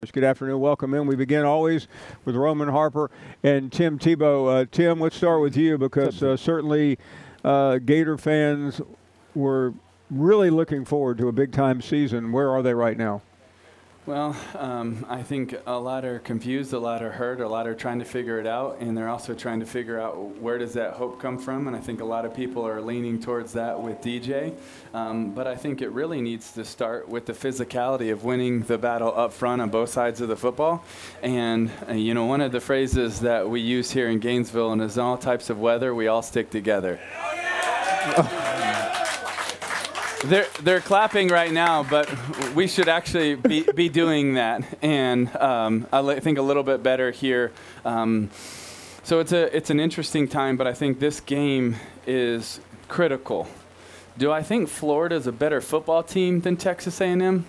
Good afternoon. Welcome in. We begin always with Roman Harper and Tim Tebow. Uh, Tim, let's start with you because uh, certainly uh, Gator fans were really looking forward to a big time season. Where are they right now? Well, um, I think a lot are confused, a lot are hurt, a lot are trying to figure it out, and they're also trying to figure out where does that hope come from. And I think a lot of people are leaning towards that with DJ. Um, but I think it really needs to start with the physicality of winning the battle up front on both sides of the football. And uh, you know, one of the phrases that we use here in Gainesville, and is all types of weather, we all stick together. They're, they're clapping right now, but we should actually be, be doing that. And um, I think a little bit better here. Um, so it's, a, it's an interesting time, but I think this game is critical. Do I think Florida is a better football team than Texas A&M?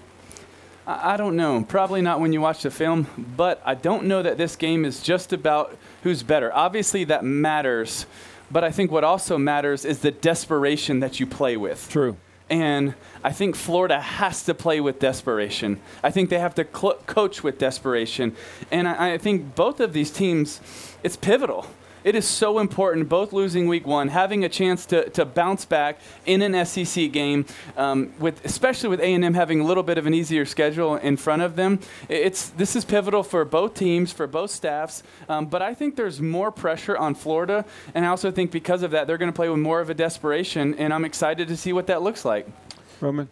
I, I don't know. Probably not when you watch the film, but I don't know that this game is just about who's better. Obviously, that matters, but I think what also matters is the desperation that you play with. True. And I think Florida has to play with desperation. I think they have to cl- coach with desperation. And I, I think both of these teams, it's pivotal. It is so important, both losing week one, having a chance to, to bounce back in an SEC game, um, with especially with A&M having a little bit of an easier schedule in front of them. It's this is pivotal for both teams, for both staffs. Um, but I think there's more pressure on Florida, and I also think because of that, they're going to play with more of a desperation. And I'm excited to see what that looks like. Roman.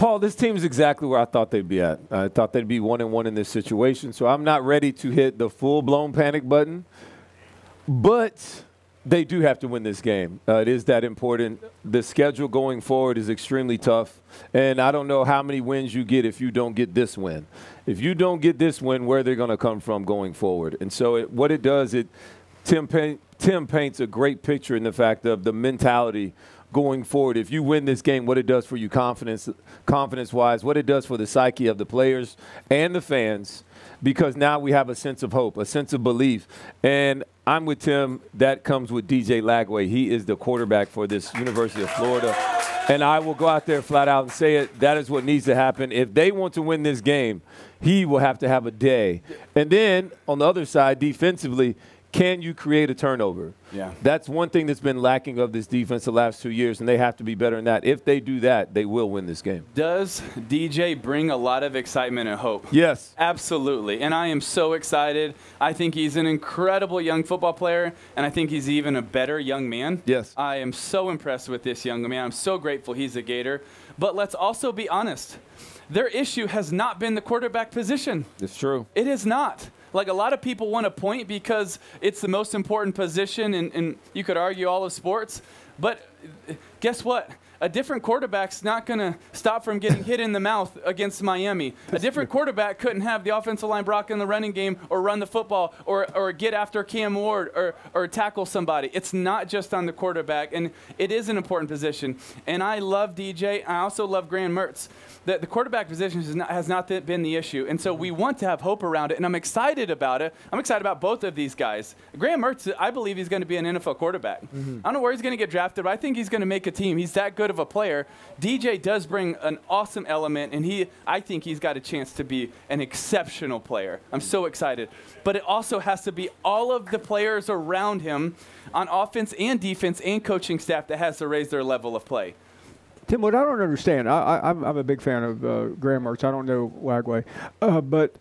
Paul, this team is exactly where I thought they'd be at. I thought they'd be one and one in this situation. So I'm not ready to hit the full blown panic button. But they do have to win this game. Uh, it is that important. The schedule going forward is extremely tough. And I don't know how many wins you get if you don't get this win. If you don't get this win, where they're going to come from going forward. And so it, what it does, it Tim, Tim paints a great picture in the fact of the mentality going forward. If you win this game, what it does for you confidence confidence wise, what it does for the psyche of the players and the fans, because now we have a sense of hope, a sense of belief. And I'm with Tim. That comes with DJ Lagway. He is the quarterback for this University of Florida. And I will go out there flat out and say it. That is what needs to happen. If they want to win this game, he will have to have a day. And then on the other side, defensively, can you create a turnover? Yeah. That's one thing that's been lacking of this defense the last two years, and they have to be better than that. If they do that, they will win this game. Does DJ bring a lot of excitement and hope? Yes. Absolutely. And I am so excited. I think he's an incredible young football player, and I think he's even a better young man. Yes. I am so impressed with this young man. I'm so grateful he's a Gator. But let's also be honest. Their issue has not been the quarterback position. It's true. It is not. Like a lot of people want to point because it's the most important position, and, you could argue all of sports. But guess what? A different quarterback's not going to stop from getting hit in the mouth against Miami. A different quarterback couldn't have the offensive line block in the running game or run the football or, or get after Cam Ward or, or tackle somebody. It's not just on the quarterback, and it is an important position. And I love DJ. I also love Graham Mertz the, the quarterback position has not, has not been the issue. And so we want to have hope around it, and I'm excited about it. I'm excited about both of these guys. Graham Mertz, I believe he's going to be an NFL quarterback. Mm-hmm. I don't know where he's going to get drafted, but I think he's going to make a team. He's that good of a player. DJ does bring an awesome element, and he, I think he's got a chance to be an exceptional player. I'm so excited. But it also has to be all of the players around him on offense and defense and coaching staff that has to raise their level of play. Tim, what I don't understand, I, am a big fan of uh, Graham Mertz. I don't know Lagway, uh, but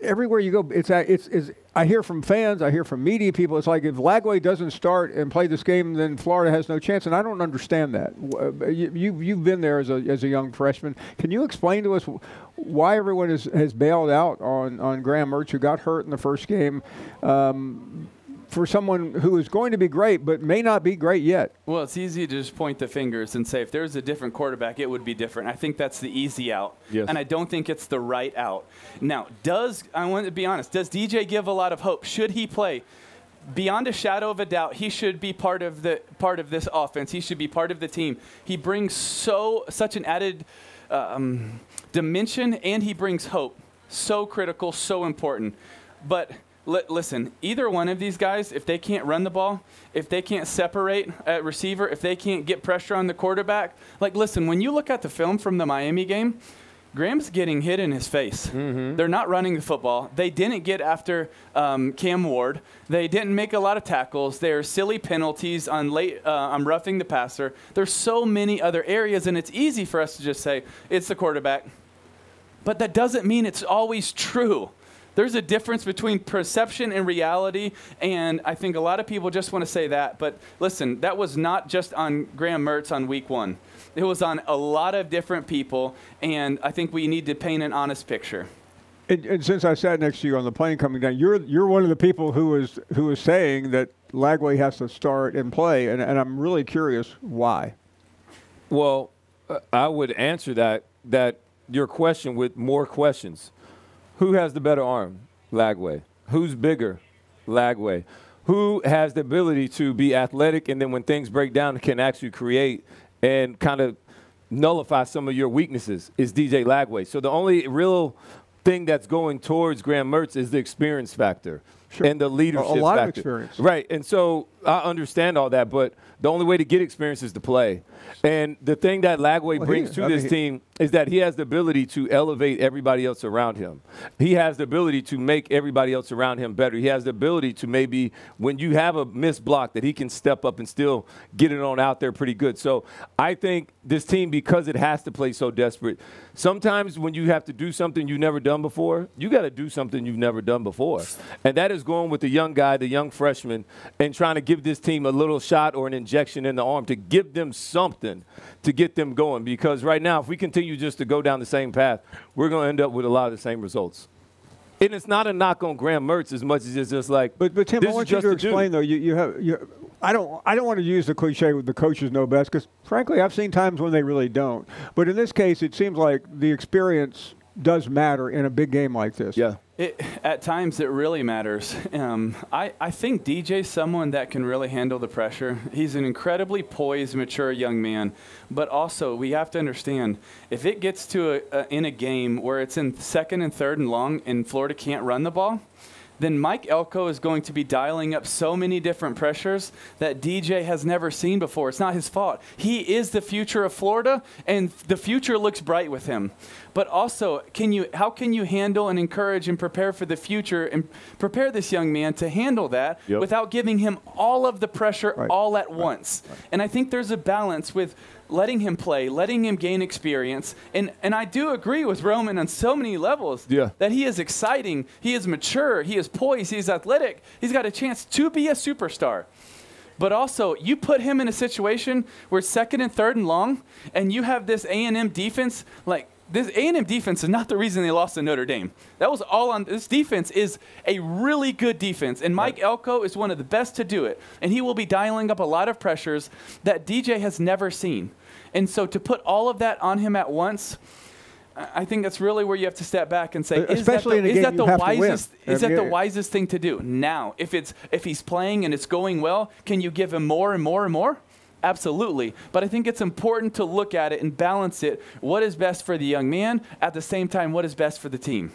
everywhere you go, it's, it's, it's, I hear from fans, I hear from media people. It's like if Lagway doesn't start and play this game, then Florida has no chance, and I don't understand that. Uh, you, you've been there as a, as a young freshman. Can you explain to us why everyone is, has bailed out on, on Graham Mertz, who got hurt in the first game? Um, for someone who is going to be great but may not be great yet. Well, it's easy to just point the fingers and say if there was a different quarterback, it would be different. I think that's the easy out. Yes. And I don't think it's the right out. Now, does I want to be honest, does DJ give a lot of hope? Should he play? Beyond a shadow of a doubt, he should be part of the part of this offense. He should be part of the team. He brings so such an added um, dimension, and he brings hope. So critical, so important. But listen, either one of these guys, if they can't run the ball, if they can't separate at receiver, if they can't get pressure on the quarterback, like, listen, when you look at the film from the Miami game, Graham's getting hit in his face. Mm-hmm. They're not running the football. They didn't get after um, Cam Ward. They didn't make a lot of tackles. There are silly penalties on late uh, on roughing the passer. There's so many other areas, and it's easy for us to just say it's the quarterback. But that doesn't mean it's always true. There's a difference between perception and reality, and I think a lot of people just want to say that. But listen, that was not just on Graham Mertz on week one. It was on a lot of different people, and I think we need to paint an honest picture. And, and since I sat next to you on the plane coming down, you're you're one of the people who was who was saying that Lagway has to start and play, and, and I'm really curious why. Well, uh, I would answer that that your question with more questions. Who has the better arm? Lagway. Who's bigger? Lagway. Who has the ability to be athletic and then when things break down can actually create and kind of nullify some of your weaknesses is DJ Lagway. So the only real thing that's going towards Graham Mertz is the experience factor Sure. and the leadership A lot of experience. Right. And so I understand all that, but the only way to get experience is to play. And the thing that Lagway Well, brings he- to I this mean, team is that he has the ability to elevate everybody else around him. He has the ability to make everybody else around him better. He has the ability to maybe when you have a missed block that he can step up and still get it on out there pretty good. So I think this team because it has to play so desperate. Sometimes when you have to do something you've never done before, you got to do something you've never done before. And that is going with the young guy, the young freshman and trying to give this team a little shot or an injection in the arm to give them something to get them going because right now if we continue just to go down the same path, we're going to end up with a lot of the same results. And it's not a knock on Graham Mertz as much as it's just like But but Tim, this I want you to explain though. You you have you. I don't I don't want to use the cliche with the coaches know best because frankly I've seen times when they really don't. But in this case, it seems like the experience does matter in a big game like this. Yeah. It, at times, it really matters. Um, I, I think DJ's someone that can really handle the pressure. He's an incredibly poised, mature young man. But also, we have to understand if it gets to a, a, in a game where it's in second and third and long and Florida can't run the ball, then Mike Elko is going to be dialing up so many different pressures that DJ has never seen before. It's not his fault. He is the future of Florida, and the future looks bright with him. But also, can you, how can you handle and encourage and prepare for the future and prepare this young man to handle that Yep. without giving him all of the pressure Right. all at once? And I think there's a balance with letting him play, letting him gain experience. And, and I do agree with Roman on so many levels Yeah. that he is exciting, he is mature, he is poised, he's athletic, he's got a chance to be a superstar. But also, you put him in a situation where it's second and third and long, and you have this A&M defense like this A&M defense is not the reason they lost to Notre Dame. That was all on this defense is a really good defense, and Mike Elko is one of the best to do it, and he will be dialing up a lot of pressures that DJ has never seen. And so to put all of that on him at once, I think that's really where you have to step back and say, is Especially that in the, is that the have to win. wisest? Is that the wisest thing to do now? If it's if he's playing and it's going well, can you give him more and more and more? Absolutely. But I think it's important to look at it and balance it. What is best for the young man? At the same time, what is best for the team?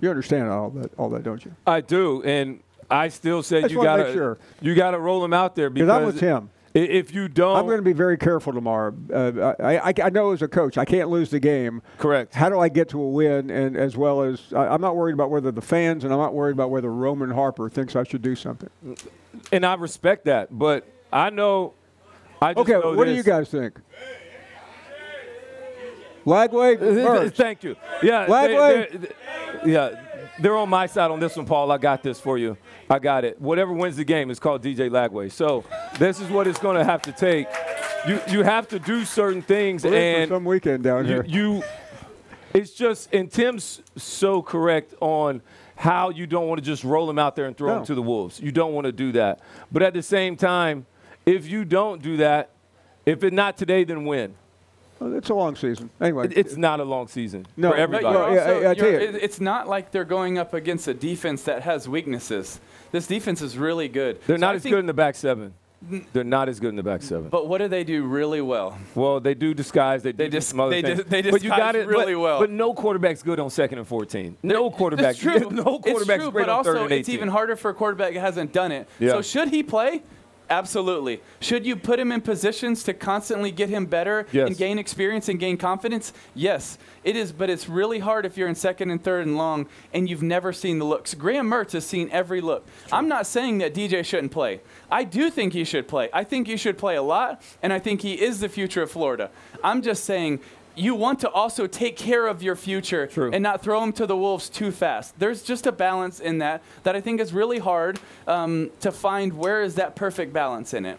You understand all that, all that, don't you? I do, and I still say just you gotta sure. you gotta roll him out there because Because I'm with Tim. i- If you don't, I'm going to be very careful tomorrow. Uh, I, I, I know as a coach, I can't lose the game. correct. How do I get to a win? And as well as, I, I'm not worried about whether the fans and I'm not worried about whether Roman Harper thinks I should do something. and I respect that, but I know. I just Okay, know what do you guys think? Lagway. Thank you. Yeah, Lagway? they, they, yeah, they're on my side on this one, Paul. I got this for you. I got it. Whatever wins the game is called DJ Lagway. So this is what it's going to have to take. You you have to do certain things, We're and some weekend down you, here. you it's just and Tim's so correct on how you don't want to just roll him out there and throw No. him to the wolves. You don't want to do that. But at the same time, if you don't do that, if it's not today, then when? Well, it's a long season. Anyway, It- It's not a long season No, for but But everybody. you're Well, yeah, I- I tell you're- it's not like they're going up against a defense that has weaknesses. This defense is really good. They're So not I as good in the back seven. They're not as good in the back seven. But what do they do really well? Well, they do disguise. They do They do dis- some other they things. dis- they but you disguise got it really but, well. But no quarterback's good on second and fourteen. No Th- quarterback. It's true. no it's true, great but on also third and it's even harder for a quarterback that hasn't done it. Yeah. So should he play? Absolutely. Should you put him in positions to constantly get him better Yes. and gain experience and gain confidence? Yes. It is, but it's really hard if you're in second and third and long and you've never seen the looks. Graham Mertz has seen every look. I'm not saying that DJ shouldn't play. I do think he should play. I think he should play a lot, and I think he is the future of Florida. I'm just saying you want to also take care of your future True. and not throw them to the wolves too fast. There's just a balance in that that I think is really hard um, to find. Where is that perfect balance in it?